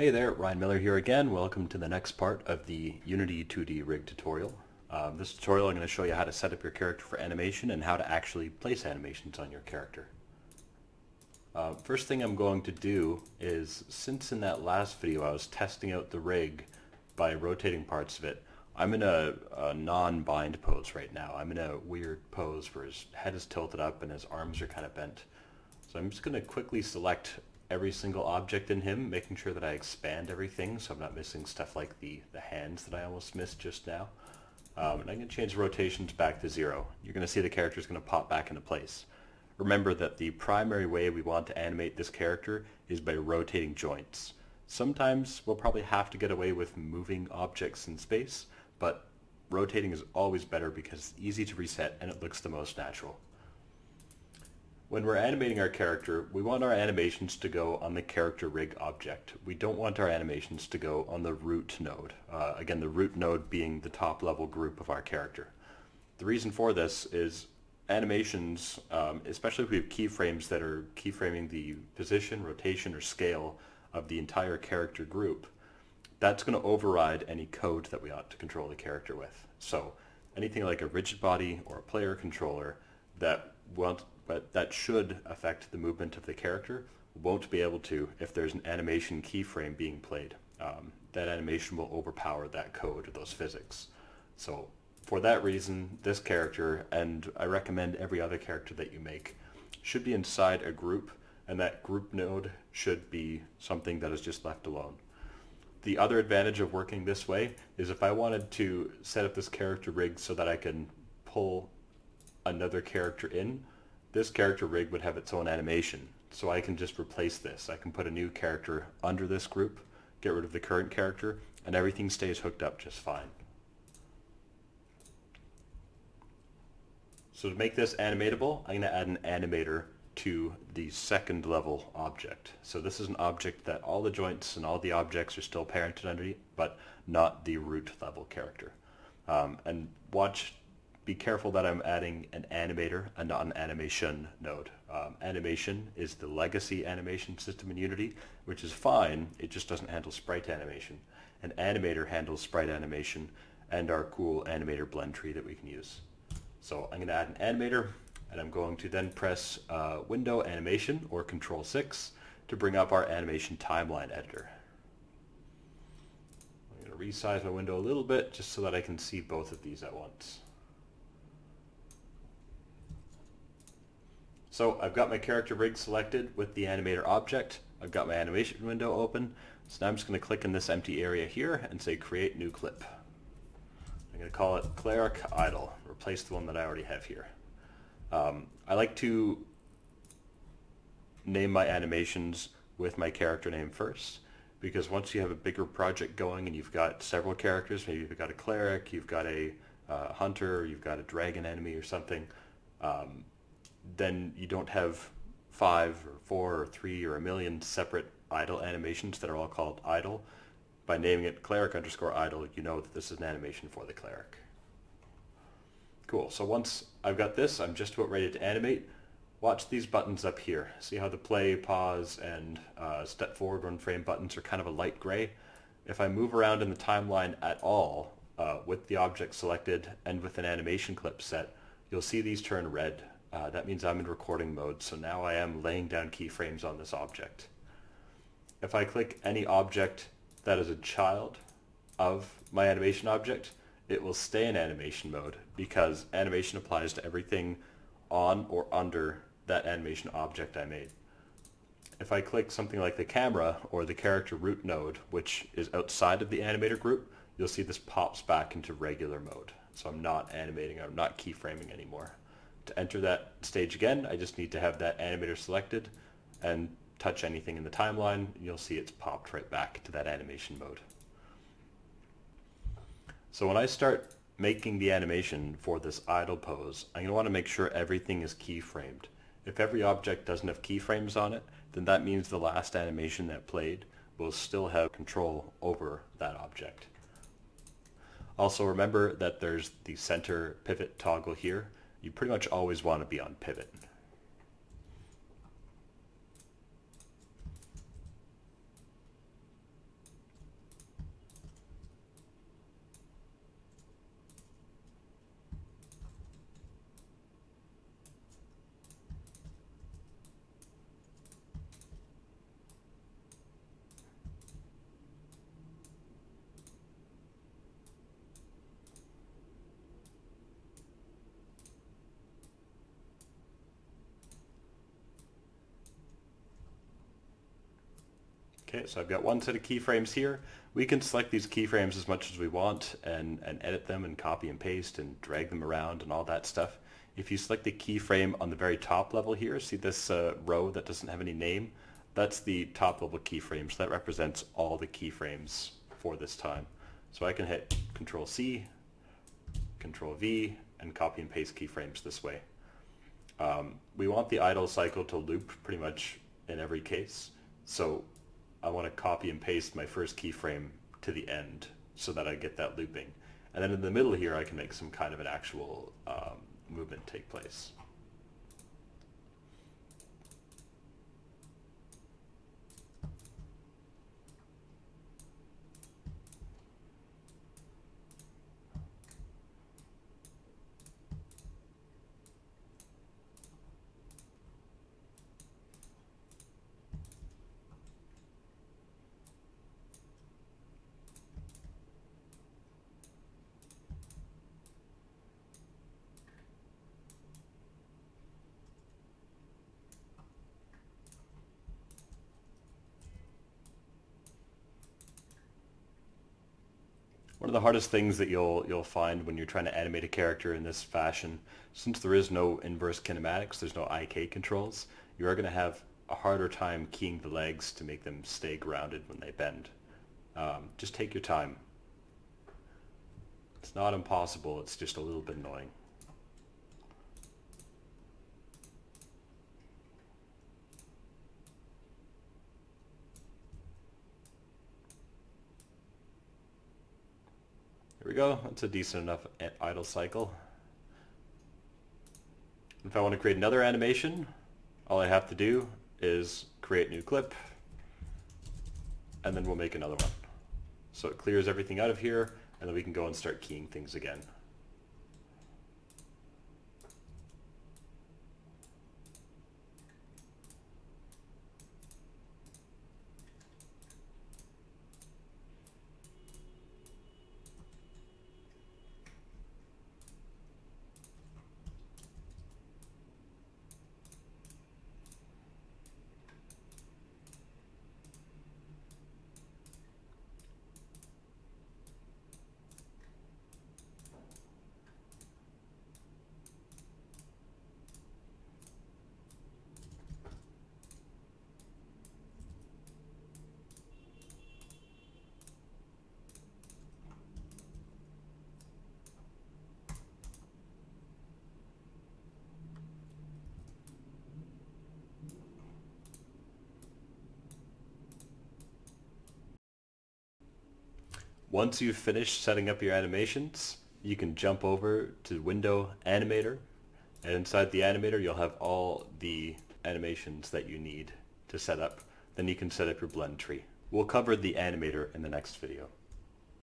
Hey there, Ryan Miller here again. Welcome to the next part of the Unity 2D rig tutorial. Um, this tutorial I'm going to show you how to set up your character for animation and how to actually place animations on your character. Uh, first thing I'm going to do is, since in that last video I was testing out the rig by rotating parts of it, I'm in a, a non-bind pose right now. I'm in a weird pose where his head is tilted up and his arms are kind of bent. So I'm just going to quickly select every single object in him, making sure that I expand everything so I'm not missing stuff like the, the hands that I almost missed just now. Um, and I'm going to change the rotations back to zero. You're going to see the character is going to pop back into place. Remember that the primary way we want to animate this character is by rotating joints. Sometimes we'll probably have to get away with moving objects in space, but rotating is always better because it's easy to reset and it looks the most natural. When we're animating our character, we want our animations to go on the character rig object. We don't want our animations to go on the root node. Uh, again, the root node being the top level group of our character. The reason for this is animations, um, especially if we have keyframes that are keyframing the position, rotation, or scale of the entire character group, that's going to override any code that we ought to control the character with. So anything like a rigid body or a player controller that want, but that should affect the movement of the character won't be able to if there's an animation keyframe being played. Um, that animation will overpower that code or those physics. So for that reason, this character, and I recommend every other character that you make, should be inside a group, and that group node should be something that is just left alone. The other advantage of working this way is if I wanted to set up this character rig so that I can pull another character in, this character rig would have its own animation. So I can just replace this. I can put a new character under this group, get rid of the current character, and everything stays hooked up just fine. So to make this animatable, I'm going to add an animator to the second level object. So this is an object that all the joints and all the objects are still parented underneath, but not the root level character. Um, and watch be careful that I'm adding an animator and not an animation node. Um, animation is the legacy animation system in Unity, which is fine, it just doesn't handle sprite animation. An animator handles sprite animation and our cool animator blend tree that we can use. So I'm going to add an animator, and I'm going to then press uh, Window Animation or Control 6 to bring up our animation timeline editor. I'm going to resize my window a little bit just so that I can see both of these at once. So I've got my character rig selected with the animator object. I've got my animation window open. So now I'm just going to click in this empty area here and say create new clip. I'm going to call it Cleric Idle, replace the one that I already have here. Um, I like to name my animations with my character name first because once you have a bigger project going and you've got several characters, maybe you've got a cleric, you've got a uh, hunter, you've got a dragon enemy or something, um, then you don't have five or four or three or a million separate idle animations that are all called idle. By naming it cleric underscore idle, you know that this is an animation for the cleric. Cool, so once I've got this, I'm just about ready to animate. Watch these buttons up here. See how the play, pause, and uh, step forward one frame buttons are kind of a light gray? If I move around in the timeline at all uh, with the object selected and with an animation clip set, you'll see these turn red uh, that means I'm in recording mode, so now I am laying down keyframes on this object. If I click any object that is a child of my animation object, it will stay in animation mode because animation applies to everything on or under that animation object I made. If I click something like the camera or the character root node, which is outside of the animator group, you'll see this pops back into regular mode. So I'm not animating, I'm not keyframing anymore. To enter that stage again, I just need to have that animator selected and touch anything in the timeline. You'll see it's popped right back to that animation mode. So when I start making the animation for this idle pose, I'm going to want to make sure everything is keyframed. If every object doesn't have keyframes on it, then that means the last animation that played will still have control over that object. Also remember that there's the center pivot toggle here you pretty much always want to be on pivot. Okay, so I've got one set of keyframes here. We can select these keyframes as much as we want and, and edit them and copy and paste and drag them around and all that stuff. If you select the keyframe on the very top level here, see this uh, row that doesn't have any name? That's the top level keyframe, so that represents all the keyframes for this time. So I can hit Control C, Control V, and copy and paste keyframes this way. Um, we want the idle cycle to loop pretty much in every case. So I want to copy and paste my first keyframe to the end so that I get that looping. And then in the middle here I can make some kind of an actual um, movement take place. One of the hardest things that you'll you'll find when you're trying to animate a character in this fashion, since there is no inverse kinematics, there's no IK controls, you are going to have a harder time keying the legs to make them stay grounded when they bend. Um, just take your time. It's not impossible, it's just a little bit annoying. Go. That's a decent enough idle cycle. If I want to create another animation, all I have to do is create new clip, and then we'll make another one. So it clears everything out of here, and then we can go and start keying things again. Once you've finished setting up your animations, you can jump over to Window Animator, and inside the animator you'll have all the animations that you need to set up. Then you can set up your blend tree. We'll cover the animator in the next video.